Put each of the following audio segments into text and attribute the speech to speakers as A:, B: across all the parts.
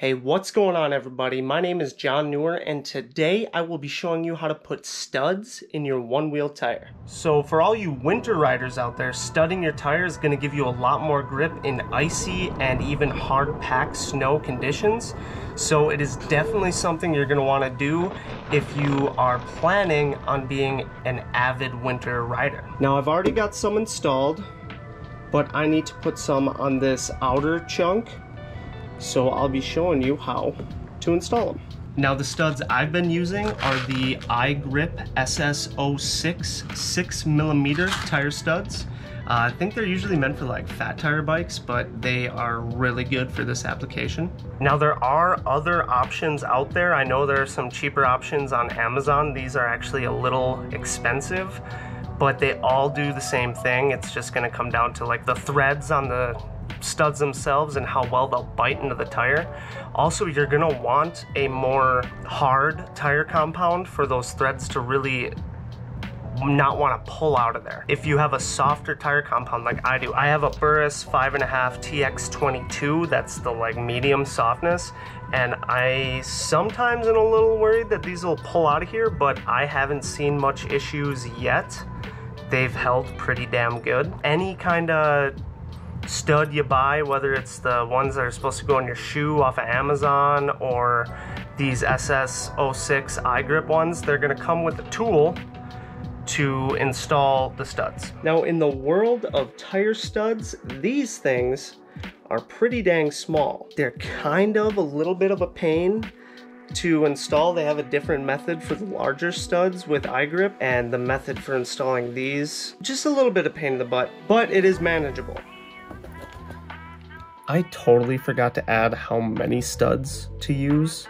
A: Hey, what's going on everybody? My name is John Nuer and today I will be showing you how to put studs in your one wheel tire. So for all you winter riders out there, studding your tire is going to give you a lot more grip in icy and even hard packed snow conditions. So it is definitely something you're going to want to do if you are planning on being an avid winter rider. Now I've already got some installed, but I need to put some on this outer chunk so I'll be showing you how to install them. Now the studs I've been using are the iGrip SS06 6 millimeter tire studs. Uh, I think they're usually meant for like fat tire bikes, but they are really good for this application. Now there are other options out there. I know there are some cheaper options on Amazon. These are actually a little expensive, but they all do the same thing. It's just gonna come down to like the threads on the studs themselves and how well they'll bite into the tire. Also, you're gonna want a more hard tire compound for those threads to really not want to pull out of there. If you have a softer tire compound like I do, I have a Burris 5.5 TX22, that's the like medium softness, and I sometimes am a little worried that these will pull out of here, but I haven't seen much issues yet. They've held pretty damn good. Any kind of stud you buy, whether it's the ones that are supposed to go on your shoe off of Amazon or these SS06 iGrip ones, they're gonna come with a tool to install the studs. Now in the world of tire studs, these things are pretty dang small. They're kind of a little bit of a pain to install. They have a different method for the larger studs with iGrip and the method for installing these, just a little bit of pain in the butt, but it is manageable. I totally forgot to add how many studs to use.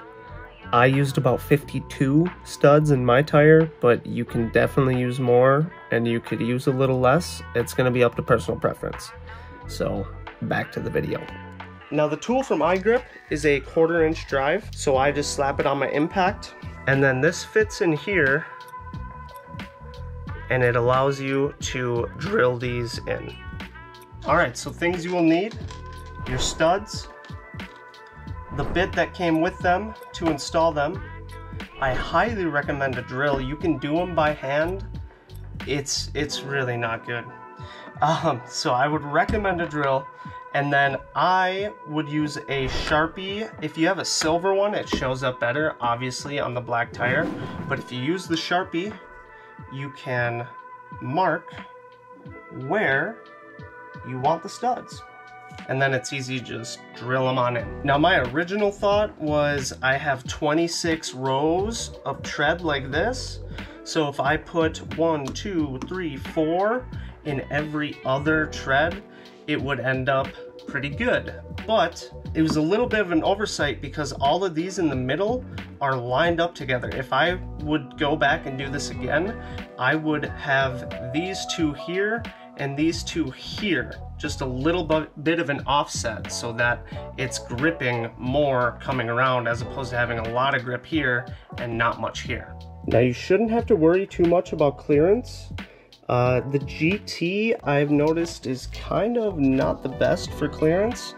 A: I used about 52 studs in my tire, but you can definitely use more and you could use a little less. It's gonna be up to personal preference. So back to the video. Now the tool from iGrip is a quarter inch drive, so I just slap it on my impact. And then this fits in here and it allows you to drill these in. All right, so things you will need your studs, the bit that came with them to install them. I highly recommend a drill. You can do them by hand. It's, it's really not good. Um, so I would recommend a drill. And then I would use a Sharpie. If you have a silver one, it shows up better, obviously, on the black tire. But if you use the Sharpie, you can mark where you want the studs and then it's easy to just drill them on in. Now my original thought was I have 26 rows of tread like this. So if I put one, two, three, four in every other tread, it would end up pretty good. But it was a little bit of an oversight because all of these in the middle are lined up together. If I would go back and do this again, I would have these two here and these two here, just a little bit of an offset so that it's gripping more coming around as opposed to having a lot of grip here and not much here. Now you shouldn't have to worry too much about clearance. Uh, the GT I've noticed is kind of not the best for clearance.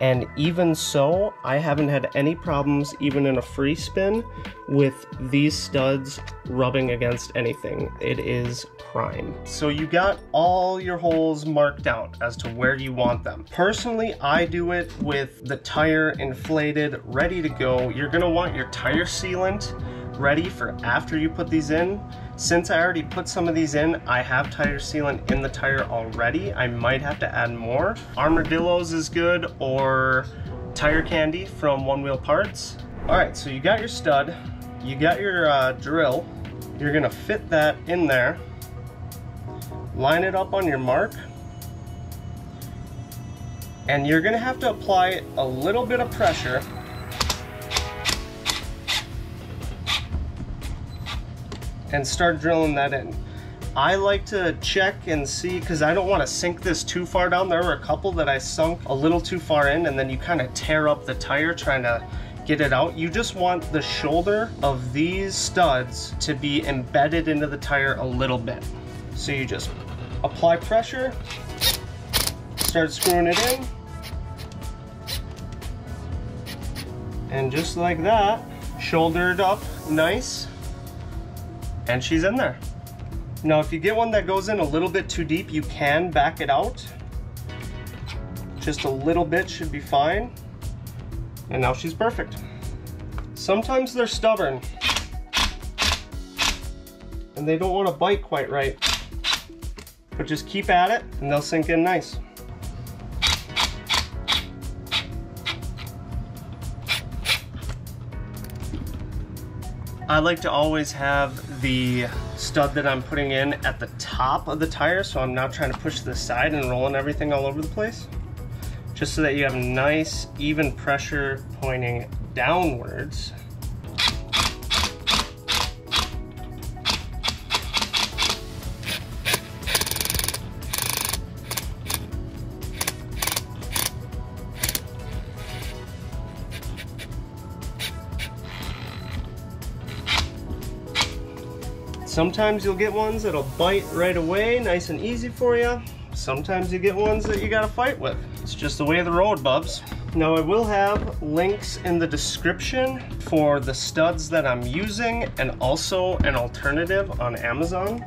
A: And even so, I haven't had any problems even in a free spin with these studs rubbing against anything. It is prime. So you got all your holes marked out as to where you want them. Personally, I do it with the tire inflated, ready to go. You're gonna want your tire sealant ready for after you put these in. Since I already put some of these in, I have tire sealant in the tire already. I might have to add more. Armadillos is good or tire candy from One Wheel Parts. All right, so you got your stud, you got your uh, drill. You're gonna fit that in there, line it up on your mark, and you're gonna have to apply a little bit of pressure and start drilling that in. I like to check and see because I don't want to sink this too far down. There were a couple that I sunk a little too far in and then you kind of tear up the tire trying to get it out. You just want the shoulder of these studs to be embedded into the tire a little bit. So you just apply pressure, start screwing it in, And just like that, shouldered up nice, and she's in there. Now, if you get one that goes in a little bit too deep, you can back it out. Just a little bit should be fine. And now she's perfect. Sometimes they're stubborn and they don't want to bite quite right. But just keep at it and they'll sink in nice. I like to always have the stud that I'm putting in at the top of the tire so I'm not trying to push to the side and rolling everything all over the place. Just so that you have nice even pressure pointing downwards. Sometimes you'll get ones that'll bite right away, nice and easy for you. Sometimes you get ones that you gotta fight with. It's just the way of the road, bubs. Now I will have links in the description for the studs that I'm using and also an alternative on Amazon.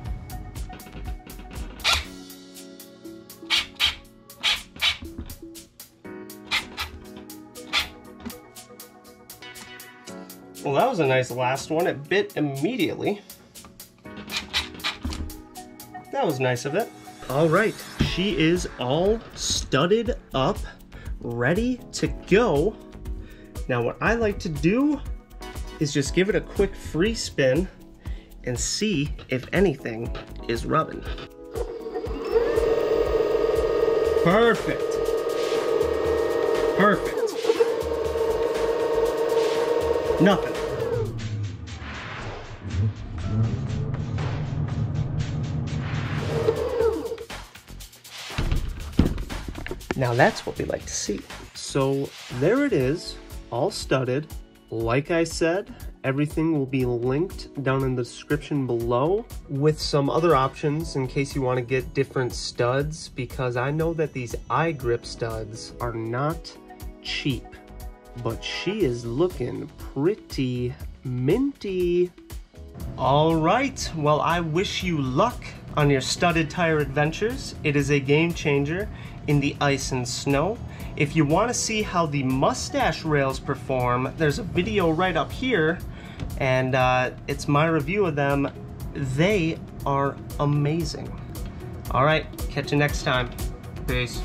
A: Well, that was a nice last one. It bit immediately. That was nice of it. All right, she is all studded up, ready to go. Now what I like to do is just give it a quick free spin and see if anything is rubbing. Perfect. Perfect. Nothing. Now that's what we like to see. So there it is, all studded. Like I said, everything will be linked down in the description below with some other options in case you want to get different studs because I know that these iGrip studs are not cheap, but she is looking pretty minty. All right, well, I wish you luck on your studded tire adventures. It is a game changer in the ice and snow. If you want to see how the mustache rails perform, there's a video right up here, and uh, it's my review of them. They are amazing. All right, catch you next time. Peace.